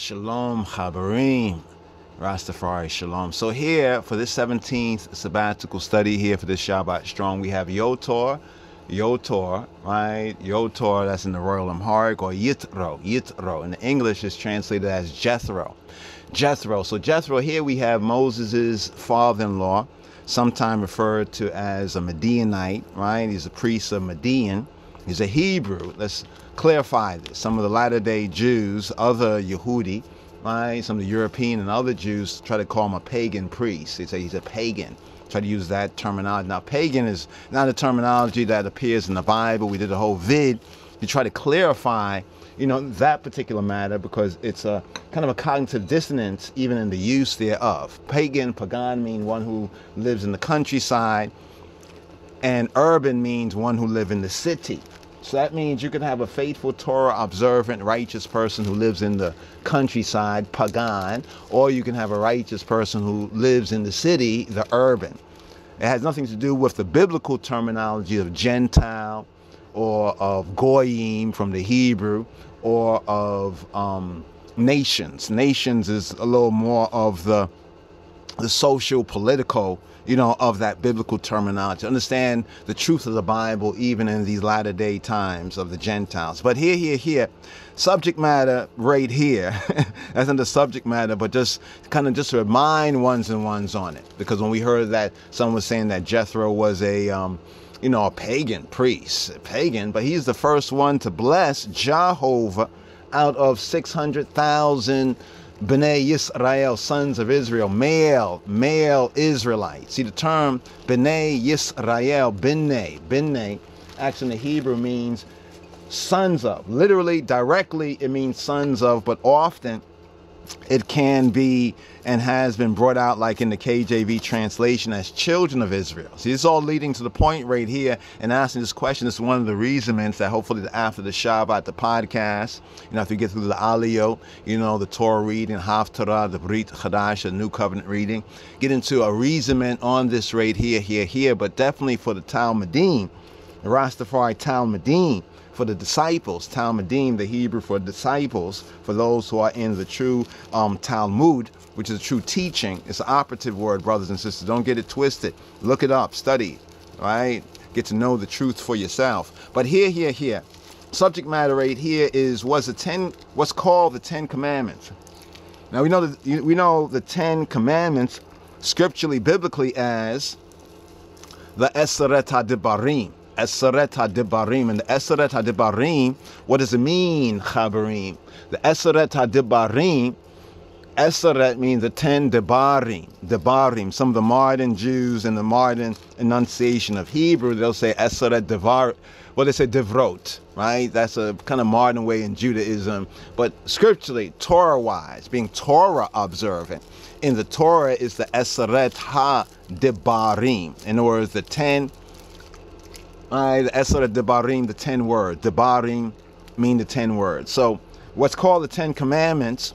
Shalom Chabarim. Rastafari Shalom. So here for this 17th sabbatical study here for this Shabbat Strong, we have Yotor, Yotor, right? Yotor, that's in the Royal Amharic, or Yitro, Yitro. In the English, is translated as Jethro. Jethro. So Jethro, here we have Moses' father-in-law, sometime referred to as a Midianite, right? He's a priest of Midian. He's a Hebrew. Let's clarify this. Some of the latter-day Jews, other Yehudi, right? Some of the European and other Jews try to call him a pagan priest. They say he's a pagan. Try to use that terminology. Now, pagan is not a terminology that appears in the Bible. We did a whole vid to try to clarify, you know, that particular matter because it's a kind of a cognitive dissonance even in the use thereof. Pagan, pagan mean one who lives in the countryside, and urban means one who live in the city. So that means you can have a faithful Torah observant righteous person who lives in the countryside, pagan, or you can have a righteous person who lives in the city, the urban. It has nothing to do with the biblical terminology of Gentile or of Goyim from the Hebrew or of um, nations. Nations is a little more of the the social political you know, of that biblical terminology. Understand the truth of the Bible even in these latter day times of the Gentiles. But here, here, here, subject matter right here, as in the subject matter, but just kind of just remind ones and ones on it. Because when we heard that someone was saying that Jethro was a, um, you know, a pagan priest, a pagan, but he's the first one to bless Jehovah out of 600,000 Bnei Yisrael, sons of Israel, male, male Israelites. See the term Bnei Yisrael, Bnei, Bnei, actually in the Hebrew means sons of. Literally, directly, it means sons of, but often it can be and has been brought out like in the KJV translation as children of Israel. See, it's all leading to the point right here and asking this question. Is one of the reasons that hopefully after the Shabbat, the podcast, you know, if you get through the Aliyot, you know, the Torah reading, Haftarah, the Brit Chadash, the New Covenant reading, get into a reasonment on this right here, here, here, but definitely for the Talmudim, the Rastafari Talmudim, for the disciples, Talmudim, the Hebrew for disciples, for those who are in the true um, Talmud, which is a true teaching. It's an operative word, brothers and sisters. Don't get it twisted. Look it up, study, right? Get to know the truth for yourself. But here, here, here, subject matter right here is was the ten what's called the Ten Commandments. Now we know that we know the Ten Commandments scripturally, biblically as the Eseret HaDibarim. Eseret HaDibarim. And the Eseret HaDibarim, what does it mean, Chabarim? The Eseret HaDibarim, Eseret means the ten Debarim, Debarim. Some of the modern Jews and the modern enunciation of Hebrew, they'll say Eseret Devar, well, they say Devrot, right? That's a kind of modern way in Judaism. But scripturally, Torah-wise, being Torah observant, in the Torah is the Eseret Ha-Debarim. In other words, the ten Right, the Esra Debarim, the ten words. Debarim mean the ten words. So what's called the Ten Commandments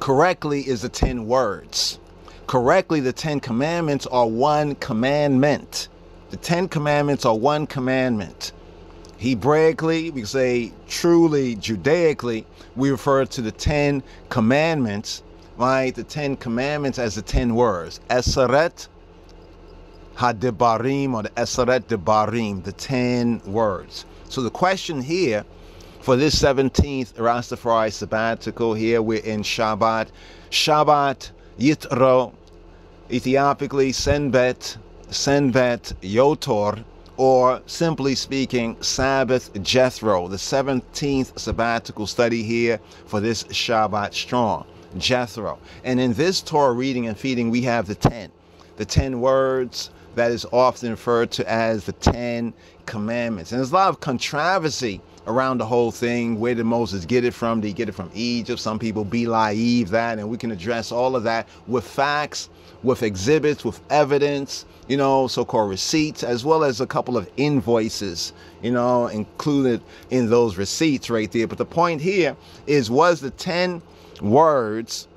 correctly is the ten words. Correctly, the Ten Commandments are one commandment. The Ten Commandments are one commandment. Hebraically, we say truly Judaically, we refer to the Ten Commandments, right? The Ten Commandments as the ten words. Eseret Hadibarim or the Eseret Debarim, the 10 words. So the question here for this 17th Rastafari sabbatical, here we're in Shabbat. Shabbat Yitro, Ethiopically Senbet, Senbet Yotor, or simply speaking, Sabbath Jethro, the 17th sabbatical study here for this Shabbat Strong. Jethro. And in this Torah reading and feeding, we have the 10. The 10 words, that is often referred to as the Ten Commandments. And there's a lot of controversy around the whole thing. Where did Moses get it from? Did he get it from Egypt? Some people believe that, and we can address all of that with facts, with exhibits, with evidence, you know, so-called receipts, as well as a couple of invoices, you know, included in those receipts right there. But the point here is, was the 10 words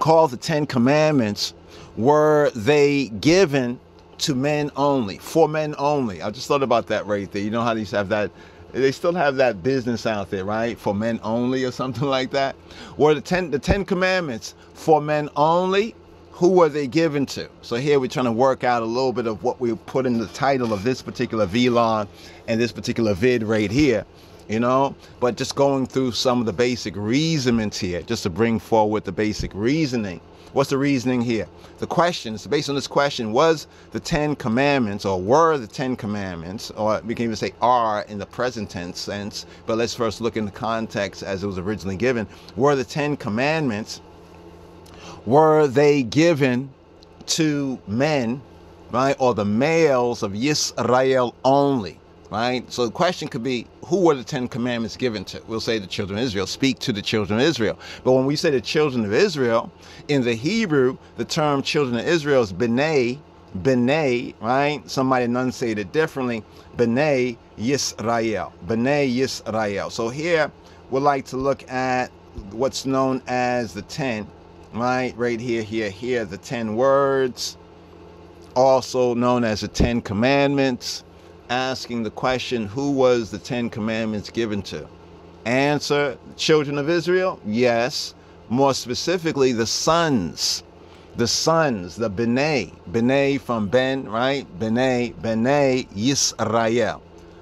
called the 10 commandments, were they given to men only, for men only. I just thought about that right there. You know how they have that They still have that business out there, right? For men only or something like that. Were the ten the Ten Commandments for men only? Who were they given to? So here we're trying to work out a little bit of what we put in the title of this particular vlog and this particular vid right here you know? But just going through some of the basic reasonings here just to bring forward the basic reasoning. What's the reasoning here? The question is based on this question was the ten commandments or were the ten commandments or we can even say are in the present tense sense but let's first look in the context as it was originally given. Were the ten commandments were they given to men right or the males of Yisrael only right? So the question could be, who were the Ten Commandments given to? We'll say the children of Israel. Speak to the children of Israel. But when we say the children of Israel, in the Hebrew, the term children of Israel is B'nai, B'nai, right? Somebody enunciated differently. B'nai Yisrael. B'nai Yisrael. So here, we'd like to look at what's known as the ten, right? Right here, here, here, the ten words, also known as the Ten Commandments asking the question, who was the Ten Commandments given to? Answer, children of Israel? Yes. More specifically, the sons. The sons, the B'nai. B'nai from Ben, right? B'nai, B'nai Yisrael.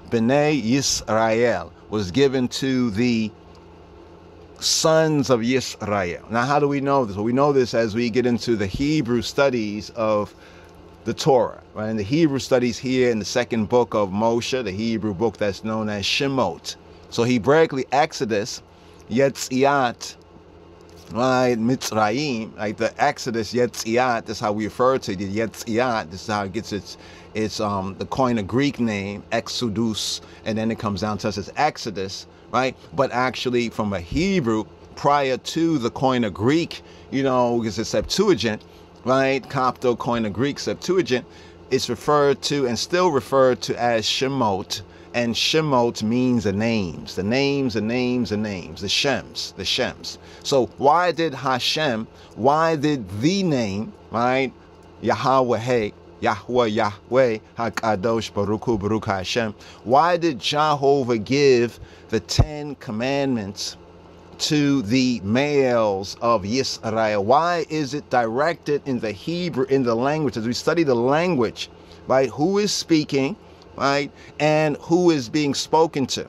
B'nai Yisrael was given to the sons of Yisrael. Now, how do we know this? Well, we know this as we get into the Hebrew studies of the Torah. Right? And the Hebrew studies here in the second book of Moshe, the Hebrew book that's known as Shemot. So Hebraically, Exodus, Yetziat, right, Mitzrayim, like the Exodus, Yetziat, that's how we refer to it, Yetziat, this is how it gets its, its um, the Koine Greek name, Exodus, and then it comes down to us as Exodus, right? But actually, from a Hebrew, prior to the Koine Greek, you know, because it's Septuagint, right? Copto Koine Greek Septuagint, it's referred to and still referred to as Shemot. And Shemot means the names, the names, the names, the names, the Shems, the Shems. So why did Hashem, why did the name, right? Yahweh, Yahweh, Yahweh, HaKadosh, Baruch Hu, Baruch Hashem. Why did Jehovah give the Ten Commandments to the males of Yisrael? Why is it directed in the Hebrew, in the language? As we study the language, right? Who is speaking, right? And who is being spoken to?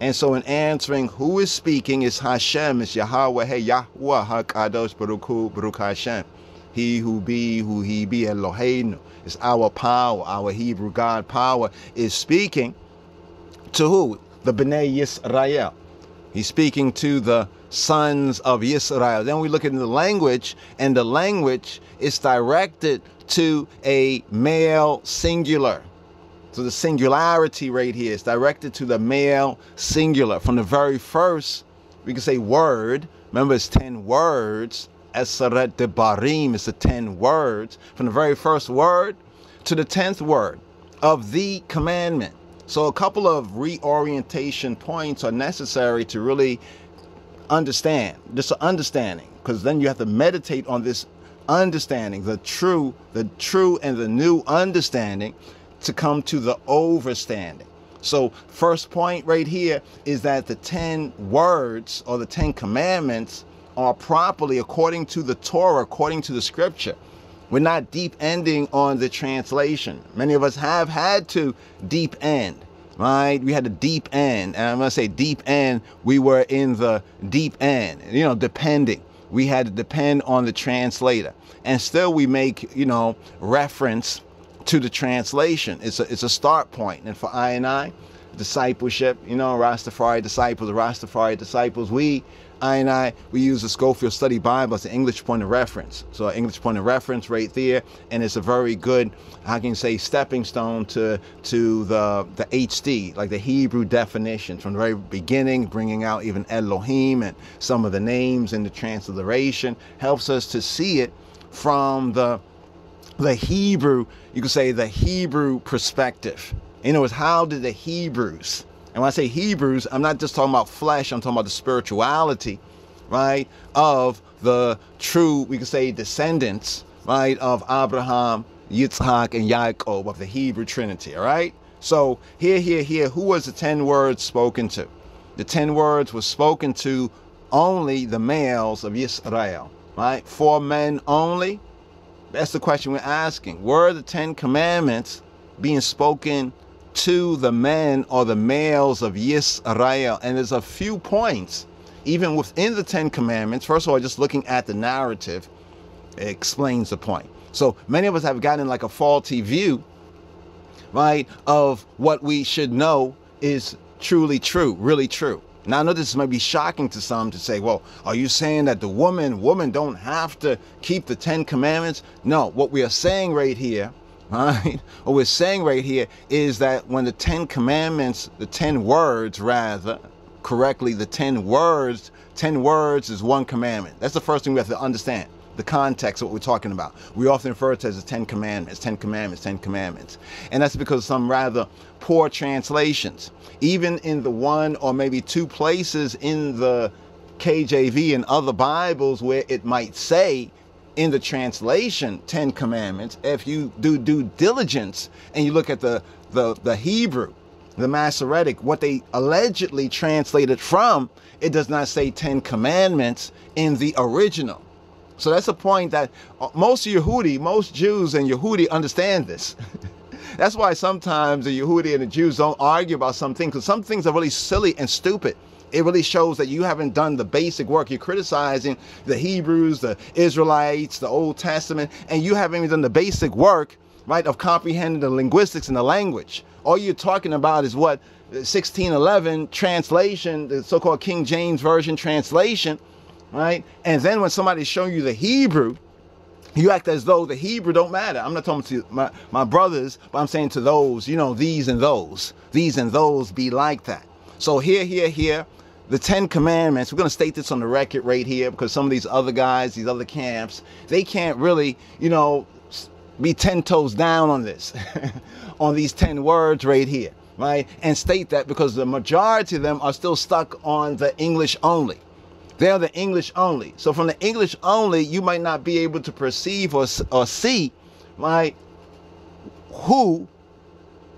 And so in answering who is speaking is Hashem, is Yahweh, hey, Yahweh, HaKadosh, Baruch Hu, Baruch Hashem. He who be, who he be, Eloheinu. It's our power, our Hebrew God power is speaking to who? The B'nai Yisrael. He's speaking to the sons of Israel. Then we look at the language, and the language is directed to a male singular. So the singularity right here is directed to the male singular. From the very first, we can say word. Remember, it's 10 words. Eseret de Barim is the 10 words. From the very first word to the 10th word of the commandment. So a couple of reorientation points are necessary to really understand, an understanding, because then you have to meditate on this understanding, the true, the true and the new understanding to come to the overstanding. So first point right here is that the 10 words or the 10 commandments are properly according to the Torah, according to the scripture. We're not deep ending on the translation. Many of us have had to deep end, right? We had a deep end. And I'm going to say deep end, we were in the deep end, you know, depending. We had to depend on the translator. And still we make, you know, reference to the translation. It's a, it's a start point. And for I and I, discipleship, you know, Rastafari disciples, Rastafari disciples, we I and I, we use the Scofield Study Bible as an English point of reference. So English point of reference right there, and it's a very good, I can say, stepping stone to to the the HD, like the Hebrew definition from the very beginning, bringing out even Elohim and some of the names in the transliteration helps us to see it from the the Hebrew, you could say the Hebrew perspective. In other words, how did the Hebrews and when I say Hebrews, I'm not just talking about flesh, I'm talking about the spirituality, right, of the true, we could say, descendants, right, of Abraham, Yitzhak, and Yaakov, of the Hebrew Trinity, all right? So here, here, here, who was the 10 words spoken to? The 10 words were spoken to only the males of Israel, right? For men only? That's the question we're asking. Were the Ten Commandments being spoken to the men or the males of Yisrael? And there's a few points, even within the Ten Commandments. First of all, just looking at the narrative, explains the point. So many of us have gotten like a faulty view, right, of what we should know is truly true, really true. Now I know this might be shocking to some to say, well, are you saying that the woman, woman don't have to keep the Ten Commandments? No, what we are saying right here, right? What we're saying right here is that when the Ten Commandments, the ten words rather, correctly, the ten words, ten words is one commandment. That's the first thing we have to understand the context of what we're talking about. We often refer to it as the Ten Commandments, Ten Commandments, Ten Commandments. And that's because some rather poor translations. Even in the one or maybe two places in the KJV and other Bibles where it might say in the translation Ten Commandments, if you do due diligence and you look at the, the, the Hebrew, the Masoretic, what they allegedly translated from, it does not say Ten Commandments in the original. So that's a point that uh, most Yehudi, most Jews and Yehudi understand this. that's why sometimes the Yehudi and the Jews don't argue about some things because some things are really silly and stupid. It really shows that you haven't done the basic work. You're criticizing the Hebrews, the Israelites, the Old Testament, and you haven't even done the basic work, right, of comprehending the linguistics and the language. All you're talking about is what 1611 translation, the so-called King James Version translation, right? And then when somebody's showing you the Hebrew, you act as though the Hebrew don't matter. I'm not talking to my, my brothers, but I'm saying to those, you know, these and those. These and those be like that. So here, here, here, the Ten Commandments, we're going to state this on the record right here because some of these other guys, these other camps, they can't really, you know, be 10 toes down on this, on these 10 words right here, right? And state that because the majority of them are still stuck on the English only. They're the English only. So from the English only, you might not be able to perceive or, or see, right, who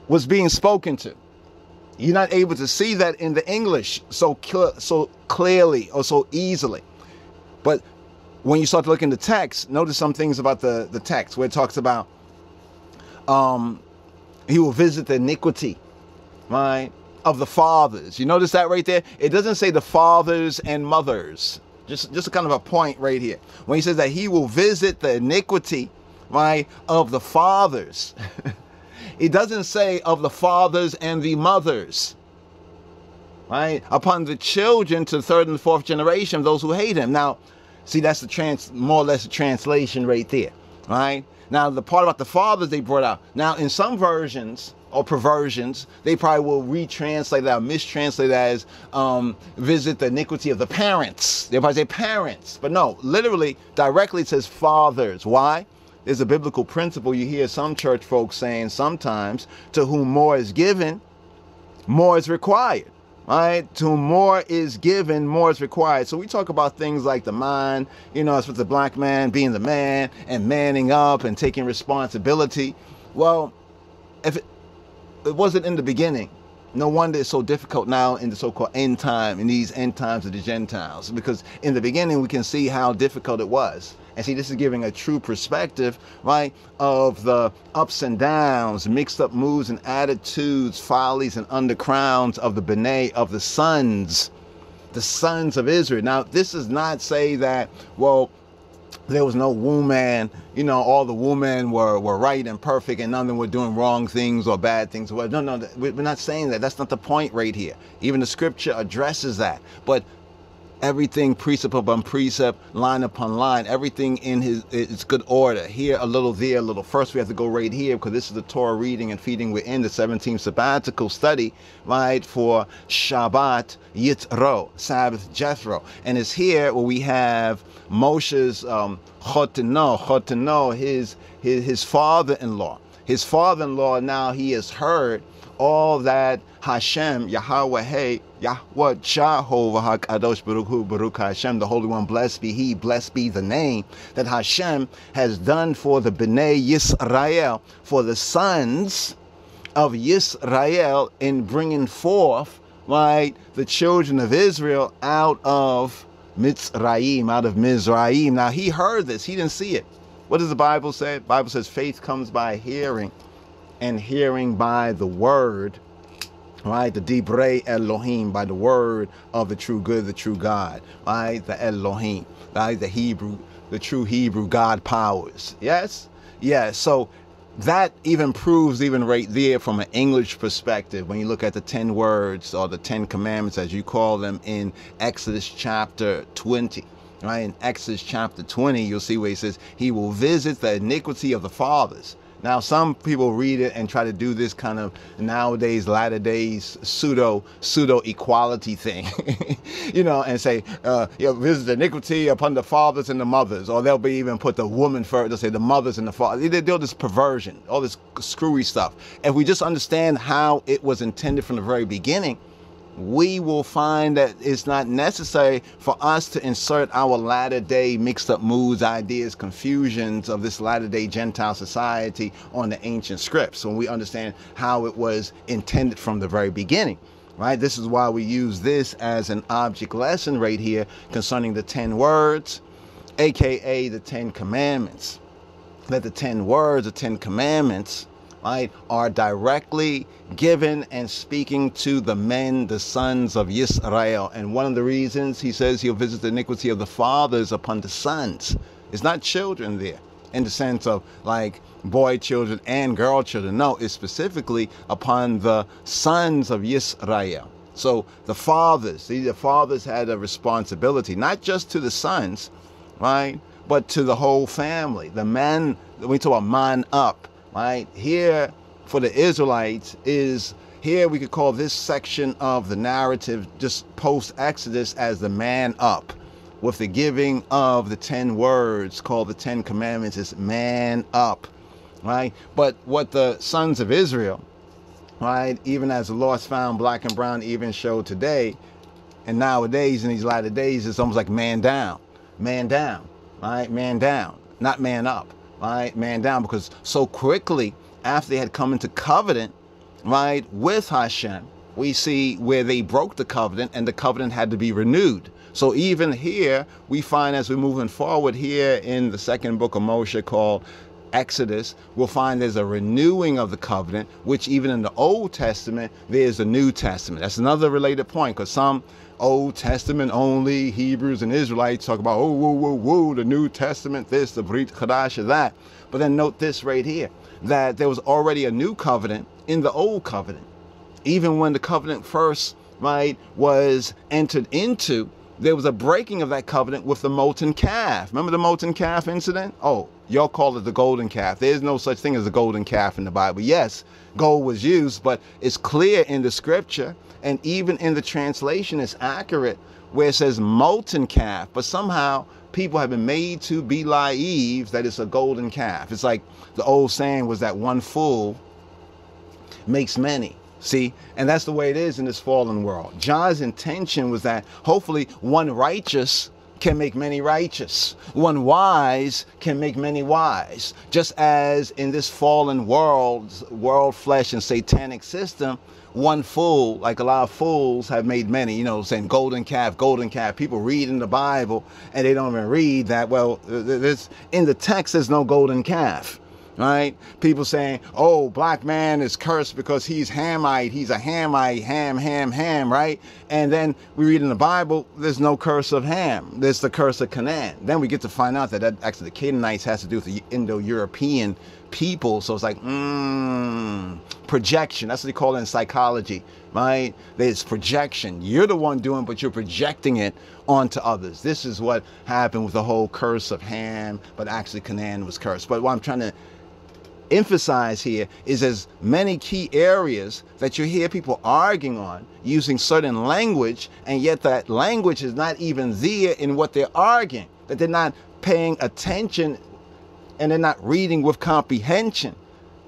was being spoken to. You're not able to see that in the English so so clearly or so easily. But when you start to look in the text, notice some things about the, the text where it talks about um, he will visit the iniquity, right? of the fathers. You notice that right there? It doesn't say the fathers and mothers. Just, just kind of a point right here. When he says that he will visit the iniquity, right, of the fathers. it doesn't say of the fathers and the mothers. Right? Upon the children to the third and fourth generation those who hate him. Now, see, that's the trans more or less a translation right there. Right? Now, the part about the fathers they brought out. Now, in some versions, or perversions, they probably will retranslate that, mistranslate that as um, visit the iniquity of the parents. They probably say parents, but no, literally, directly it says fathers. Why? There's a biblical principle you hear some church folks saying sometimes to whom more is given, more is required. Right? To whom more is given, more is required. So we talk about things like the mind, you know, it's with the black man being the man and manning up and taking responsibility. Well, if it, it wasn't in the beginning. No wonder it's so difficult now in the so-called end time, in these end times of the Gentiles, because in the beginning we can see how difficult it was. And see, this is giving a true perspective, right, of the ups and downs, mixed up moods and attitudes, follies and undercrowns of the B'nai, of the sons, the sons of Israel. Now, this does not say that, well, there was no woman, you know, all the women were, were right and perfect and none of them were doing wrong things or bad things. No, no, we're not saying that. That's not the point right here. Even the scripture addresses that. But everything precept upon precept, line upon line, everything in his its good order. Here a little, there a little. First we have to go right here because this is the Torah reading and feeding. We're in the 17th sabbatical study, right, for Shabbat Yitro, Sabbath Jethro. And it's here where we have Moshe's um, Choteno, Choteno, his, his, his father-in-law. His father-in-law now he has heard all that Hashem, Yahweh, Yahweh, Jehovah, HaKadosh, Baruch Hu, Baruch Hashem, the Holy One, blessed be He, blessed be the name that Hashem has done for the B'nai Yisrael, for the sons of Yisrael in bringing forth, right, the children of Israel out of Mitzrayim, out of Mizraim. Now he heard this, he didn't see it. What does the Bible say? The Bible says faith comes by hearing, and hearing by the word, right? The Dibre Elohim, by the word of the true good, the true God, right? The Elohim, right? The Hebrew, the true Hebrew God powers. Yes? Yes. So that even proves even right there from an English perspective when you look at the 10 words or the 10 commandments as you call them in Exodus chapter 20 right in Exodus chapter 20 you'll see where he says he will visit the iniquity of the fathers now, some people read it and try to do this kind of nowadays, latter days pseudo pseudo equality thing, you know, and say, uh, you know, visit iniquity upon the fathers and the mothers, or they'll be even put the woman first. They'll say the mothers and the fathers. They do this perversion, all this screwy stuff. If we just understand how it was intended from the very beginning, we will find that it's not necessary for us to insert our latter day mixed up moods, ideas, confusions of this latter day Gentile society on the ancient scripts when we understand how it was intended from the very beginning. Right? This is why we use this as an object lesson right here concerning the 10 words, aka the 10 commandments. That the 10 words, the 10 commandments, right, are directly given and speaking to the men, the sons of Israel. And one of the reasons he says he'll visit the iniquity of the fathers upon the sons. It's not children there in the sense of like boy children and girl children. No, it's specifically upon the sons of Israel. So the fathers, see, the fathers had a responsibility, not just to the sons, right, but to the whole family. The man, we talk about man up, right? Here for the Israelites is here we could call this section of the narrative just post Exodus as the man up with the giving of the 10 words called the 10 commandments is man up right? But what the sons of Israel right even as the lost found black and brown even show today and nowadays in these latter days it's almost like man down man down right? Man down not man up right man down because so quickly after they had come into covenant, right, with Hashem, we see where they broke the covenant and the covenant had to be renewed. So even here, we find as we're moving forward here in the second book of Moshe called Exodus, we'll find there's a renewing of the covenant, which even in the Old Testament, there's a New Testament. That's another related point because some Old Testament only Hebrews and Israelites talk about, oh, whoa, whoa, the New Testament, this, the Brit Chadash, that. But then note this right here that there was already a new covenant in the old covenant. Even when the covenant first, right, was entered into, there was a breaking of that covenant with the molten calf. Remember the molten calf incident? Oh, y'all call it the golden calf. There's no such thing as a golden calf in the Bible. Yes, gold was used, but it's clear in the scripture and even in the translation, it's accurate where it says molten calf, but somehow people have been made to be believe that it's a golden calf. It's like the old saying was that one fool makes many. See, and that's the way it is in this fallen world. Jah's intention was that hopefully one righteous can make many righteous. One wise can make many wise. Just as in this fallen world, world flesh and satanic system, one fool, like a lot of fools have made many, you know, saying golden calf, golden calf. People read in the Bible and they don't even read that, well, in the text, there's no golden calf right? People saying, oh, black man is cursed because he's Hamite. He's a Hamite, Ham, Ham, Ham, right? And then we read in the Bible, there's no curse of Ham. There's the curse of Canaan. Then we get to find out that, that actually the Canaanites has to do with the Indo-European people. So it's like, mm, projection. That's what they call it in psychology, right? There's projection. You're the one doing, but you're projecting it onto others. This is what happened with the whole curse of Ham, but actually Canaan was cursed. But what I'm trying to emphasize here is as many key areas that you hear people arguing on using certain language, and yet that language is not even there in what they're arguing, that they're not paying attention and they're not reading with comprehension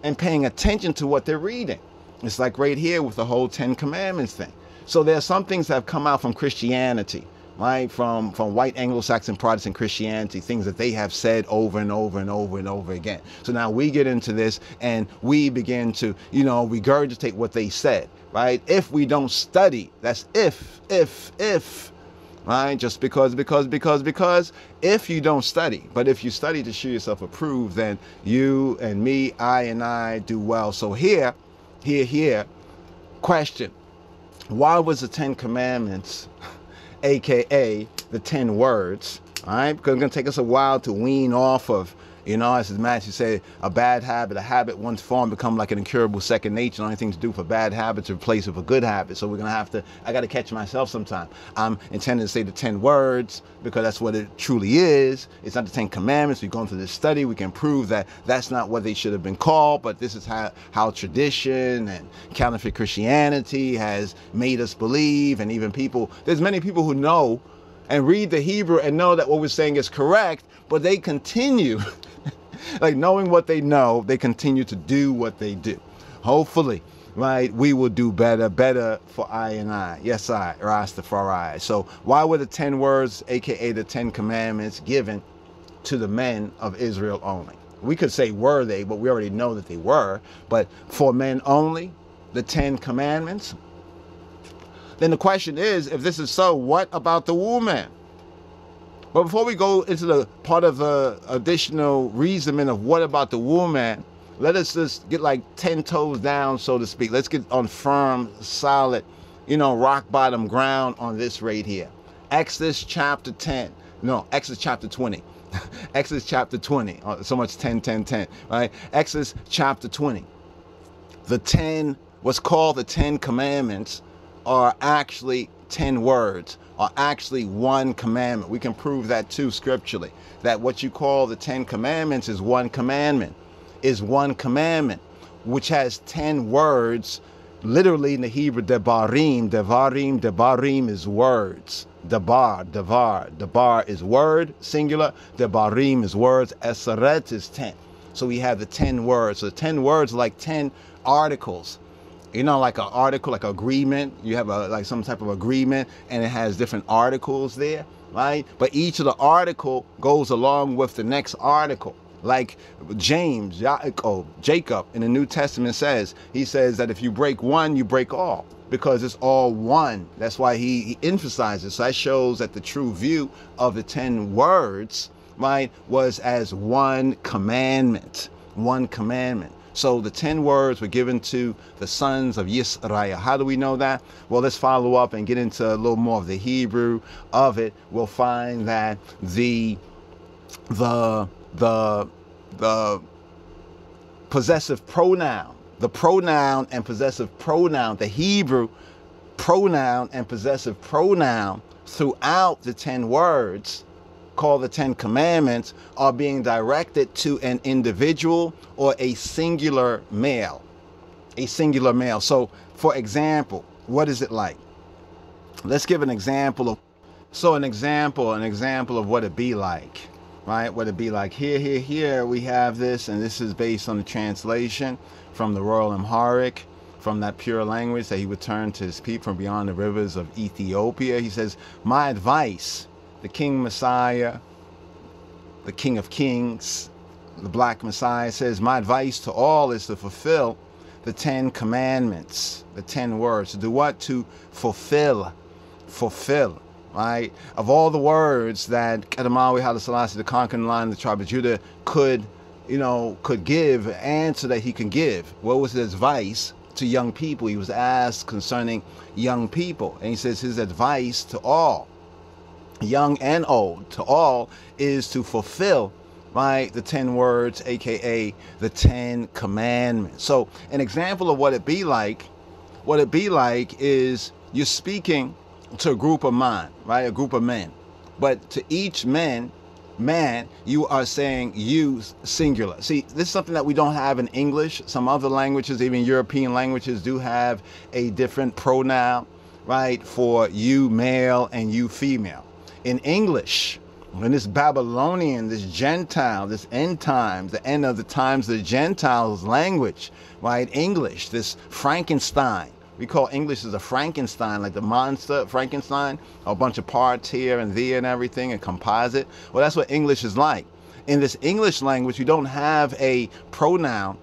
and paying attention to what they're reading. It's like right here with the whole Ten Commandments thing. So there are some things that have come out from Christianity, right? From from white Anglo-Saxon Protestant Christianity, things that they have said over and over and over and over again. So now we get into this and we begin to, you know, regurgitate what they said, right? If we don't study, that's if, if, if, right? Just because, because, because, because, if you don't study, but if you study to show yourself approved, then you and me, I and I do well. So here, here, here, question. Why was the Ten Commandments aka the 10 words. All right, because it's going to take us a while to wean off of you know, as Matthew said, a bad habit, a habit once formed become like an incurable second nature. The only thing to do for bad habits is replace with a good habit. So we're gonna have to. I got to catch myself sometime. I'm intending to say the ten words because that's what it truly is. It's not the Ten Commandments. We've gone through this study. We can prove that that's not what they should have been called. But this is how how tradition and counterfeit Christianity has made us believe, and even people. There's many people who know and read the Hebrew and know that what we're saying is correct, but they continue like knowing what they know, they continue to do what they do. Hopefully, right, we will do better, better for I and I. Yes, I, Rastafari. So why were the 10 words, aka the 10 commandments, given to the men of Israel only? We could say were they, but we already know that they were. But for men only, the 10 commandments. Then the question is, if this is so, what about the woman? But before we go into the part of the additional reasoning of what about the woman, let us just get like 10 toes down, so to speak. Let's get on firm, solid, you know, rock bottom ground on this right here. Exodus chapter 10. No, Exodus chapter 20. Exodus chapter 20. Oh, so much 10, 10, 10, right? Exodus chapter 20. The 10, what's called the 10 commandments, are actually 10 words are actually one commandment. We can prove that too scripturally. That what you call the Ten Commandments is one commandment, is one commandment, which has 10 words. Literally in the Hebrew, devarim, devarim, devarim is words. Debar, devar, debar is word, singular. Devarim is words. Eseret is 10. So we have the 10 words. So 10 words like 10 articles you know like an article like agreement. You have a like some type of agreement and it has different articles there right? But each of the article goes along with the next article. Like James Jacob, oh, Jacob in the New Testament says he says that if you break one you break all because it's all one. That's why he, he emphasizes. So that shows that the true view of the 10 words right was as one commandment one commandment so the 10 words were given to the sons of Yisrael. How do we know that? Well, let's follow up and get into a little more of the Hebrew of it. We'll find that the the the the possessive pronoun, the pronoun and possessive pronoun, the Hebrew pronoun and possessive pronoun throughout the 10 words called the Ten Commandments are being directed to an individual or a singular male. A singular male. So, for example, what is it like? Let's give an example of. So, an example, an example of what it be like, right? What it be like. Here, here, here, we have this, and this is based on the translation from the Royal Amharic from that pure language that he would turn to his people from beyond the rivers of Ethiopia. He says, My advice the King Messiah, the King of Kings, the Black Messiah says, My advice to all is to fulfill the Ten Commandments, the Ten Words. To do what? To fulfill, fulfill, right? Of all the words that Kedemawi Haile Selassie, the conquering line of the tribe of Judah, could, you know, could give, answer that he can give. What was his advice to young people? He was asked concerning young people. And he says his advice to all young and old, to all, is to fulfill right the 10 words aka the 10 commandments. So an example of what it be like what it be like is you're speaking to a group of men right a group of men. But to each man man you are saying you singular. See this is something that we don't have in english. Some other languages even european languages do have a different pronoun right for you male and you female in English, when this Babylonian, this Gentile, this end times, the end of the times, the Gentiles language, right? English, this Frankenstein, we call English as a Frankenstein, like the monster Frankenstein, a bunch of parts here and there and everything, a composite. Well, that's what English is like. In this English language, you don't have a pronoun,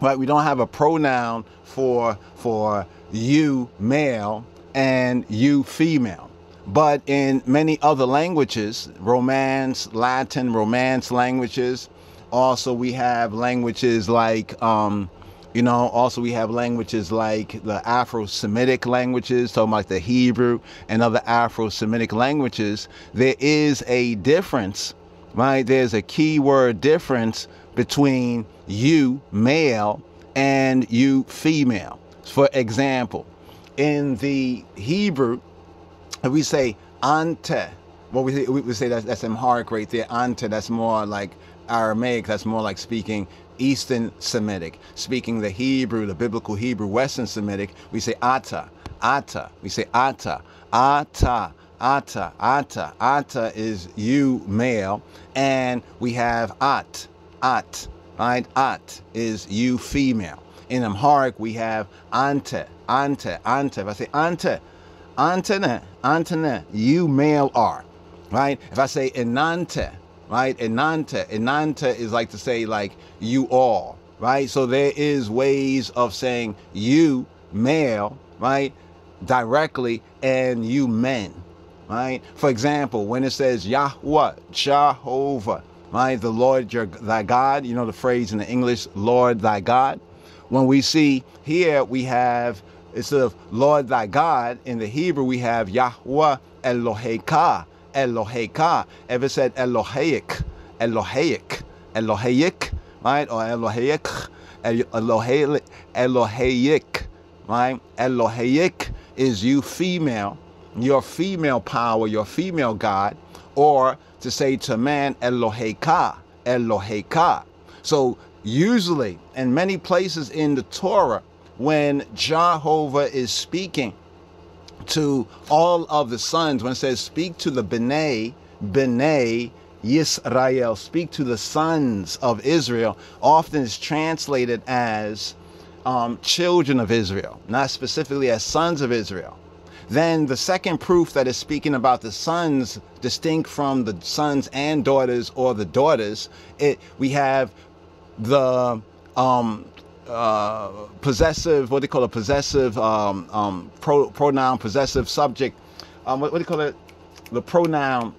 right? We don't have a pronoun for for you male and you female. But in many other languages, Romance, Latin, Romance languages, also we have languages like, um, you know, also we have languages like the Afro-Semitic languages, talking about the Hebrew and other Afro-Semitic languages. There is a difference, right? There's a keyword difference between you, male, and you, female. For example, in the Hebrew, we say ante. Well, we, we say that, that's Amharic right there. Ante, that's more like Aramaic, that's more like speaking Eastern Semitic. Speaking the Hebrew, the biblical Hebrew, Western Semitic, we say ata, ata. We say ata, ata, ata, ata. Ata is you, male, and we have at, at, right? At is you, female. In Amharic, we have ante, ante, ante. If I say ante, antene, antene, you male are, right? If I say enante, right? Enante, enante is like to say like you all, right? So there is ways of saying you male, right? Directly and you men, right? For example, when it says Yahweh, Jehovah, right? The Lord your thy God, you know the phrase in the English, Lord thy God. When we see here, we have instead of Lord thy God, in the Hebrew we have Yahweh Eloheka, Eloheka. Ever said Elohaic, Elohaic, Elohaic, right? Or Elohaic, Elohaic, right? Elohaic is you female, your female power, your female God, or to say to man Eloheka, Eloheka. So usually in many places in the Torah, when Jehovah is speaking to all of the sons, when it says, speak to the B'nai, B'nai Yisrael, speak to the sons of Israel, often is translated as um, children of Israel, not specifically as sons of Israel. Then the second proof that is speaking about the sons distinct from the sons and daughters or the daughters, it we have the um, uh, possessive, what do you call it, possessive um, um, pro, pronoun, possessive subject. Um, what, what, do you call it? The pronoun,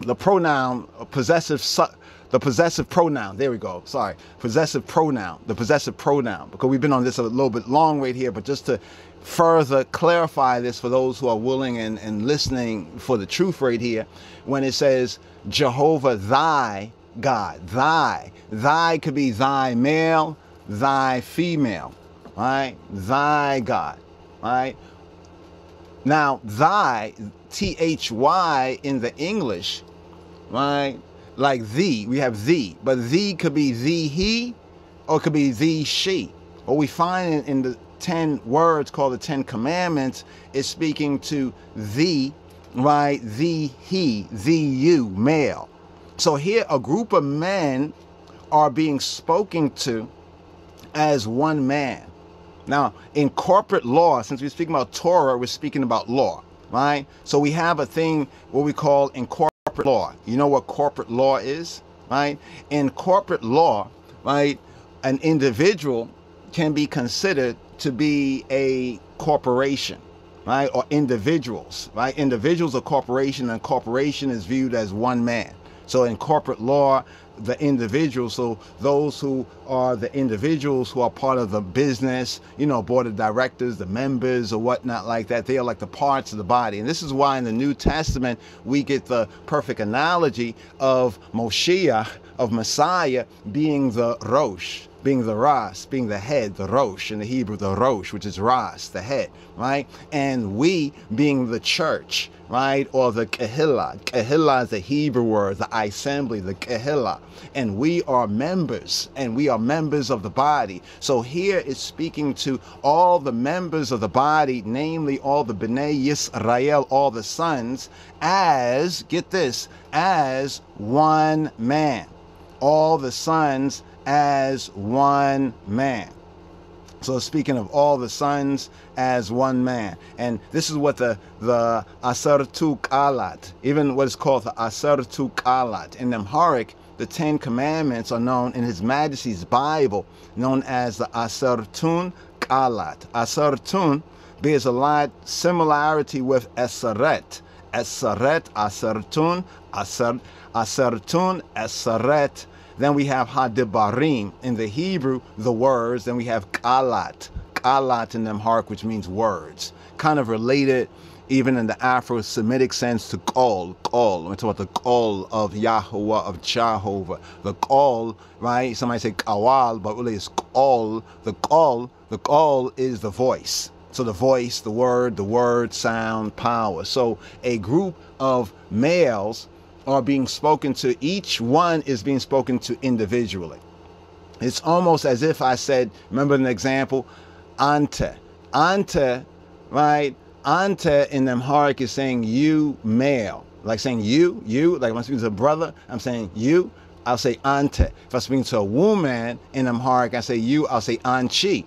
the pronoun, possessive, su the possessive pronoun. There we go. Sorry, possessive pronoun. The possessive pronoun. Because we've been on this a little bit long right here, but just to further clarify this for those who are willing and, and listening for the truth right here, when it says Jehovah thy God, thy, thy could be thy male, thy female, right? Thy God, right? Now, thy, T H Y in the English, right? Like thee, we have thee, but thee could be thee he or it could be thee she. What we find in, in the 10 words called the 10 commandments is speaking to thee, right? Thee he, thee you, male. So here a group of men are being spoken to as one man. Now, in corporate law, since we're speaking about Torah, we're speaking about law, right? So we have a thing what we call in corporate law. You know what corporate law is, right? In corporate law, right, an individual can be considered to be a corporation, right? Or individuals, right? Individuals are corporation and corporation is viewed as one man. So in corporate law, the individuals. So those who are the individuals who are part of the business, you know, board of directors, the members or whatnot like that, they are like the parts of the body. And this is why in the New Testament we get the perfect analogy of Moshiach, of Messiah being the Rosh being the Ras, being the head, the Rosh in the Hebrew, the Rosh, which is Ras, the head, right? And we being the church, right? Or the Kehillah. Kehillah is the Hebrew word, the assembly, the Kehillah. And we are members, and we are members of the body. So here it's speaking to all the members of the body, namely all the B'nai Yisrael, all the sons, as, get this, as one man. All the sons as one man. So speaking of all the sons as one man. And this is what the the Asartu Kalat, even what is called the Asartu Kalat. In Amharic, the Ten Commandments are known in His Majesty's Bible, known as the Asartun Kalat. Asartun bears a lot similarity with. Eseret, Asartun, Asar, Asartun, Eseret. Then we have Hadibarim in the Hebrew, the words. Then we have Kalat, Kalat in Amharic, which means words. Kind of related even in the Afro-Semitic sense to Kol, Kol. We're talking about the Kol of Yahweh, of Jehovah. The Kol, right? Somebody say Kawal, but really it's Kol. The Kol, the Kol is the voice. So the voice, the word, the word, sound, power. So a group of males are being spoken to. Each one is being spoken to individually. It's almost as if I said, remember an example? Ante. Ante, right? Ante in Amharic is saying you male. Like saying you, you, like when I'm speaking to a brother, I'm saying you, I'll say ante. If I'm speaking to a woman in Amharic, I say you, I'll say anchi.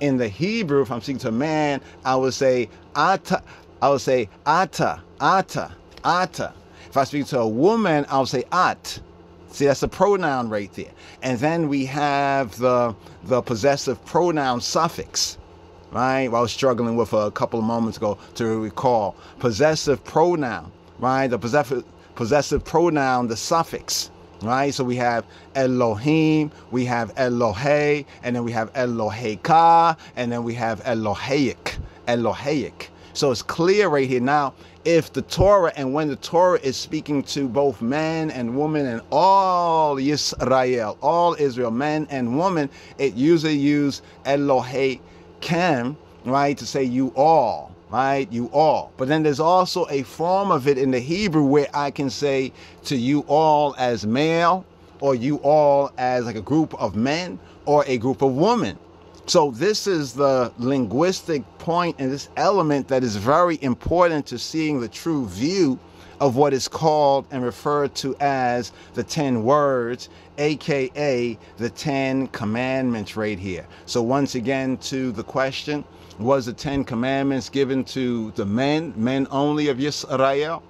In the Hebrew, if I'm speaking to a man, I would say ata, I would say ata, ata, ata. If I speak to a woman, I'll say at. See, that's a pronoun right there. And then we have the the possessive pronoun suffix right? I was struggling with uh, a couple of moments ago to recall. Possessive pronoun, right? The possessive, possessive pronoun, the suffix, right? So we have Elohim, we have Elohe, and then we have Eloheka, and then we have Elohaic, Elohaic. So it's clear right here now if the Torah and when the Torah is speaking to both man and woman and all Yisrael, all Israel, men and women, it usually use Elohe right, to say you all, right, you all. But then there's also a form of it in the Hebrew where I can say to you all as male, or you all as like a group of men, or a group of women. So this is the linguistic point and this element that is very important to seeing the true view of what is called and referred to as the 10 words, aka the 10 commandments right here. So once again to the question, was the 10 commandments given to the men, men only of Yisrael?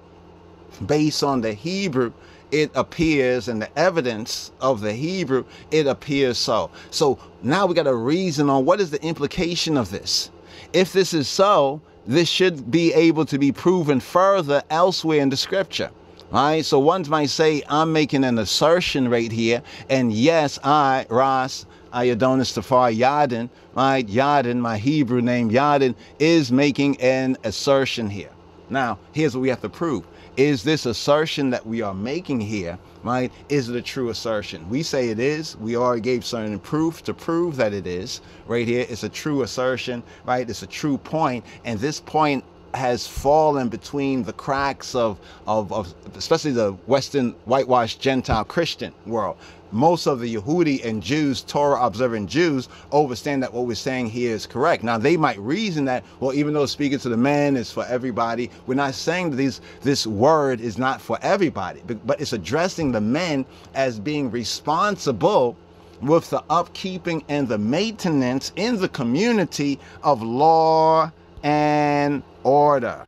Based on the Hebrew, it appears in the evidence of the Hebrew, it appears so. So now we got a reason on what is the implication of this. If this is so, this should be able to be proven further elsewhere in the scripture. Right? So one might say, I'm making an assertion right here, and yes, I, Ras, Iadonis Tafar Yadin, right? Yadin, my Hebrew name Yadin, is making an assertion here. Now, here's what we have to prove. Is this assertion that we are making here, right? Is it a true assertion? We say it is. We already gave certain proof to prove that it is. Right here, it's a true assertion, right? It's a true point, and this point has fallen between the cracks of, of, of especially the Western whitewashed Gentile Christian world most of the Yehudi and Jews, Torah observant Jews, understand that what we're saying here is correct. Now they might reason that, well, even though speaking to the man is for everybody, we're not saying that these, this word is not for everybody, but, but it's addressing the men as being responsible with the upkeeping and the maintenance in the community of law and order.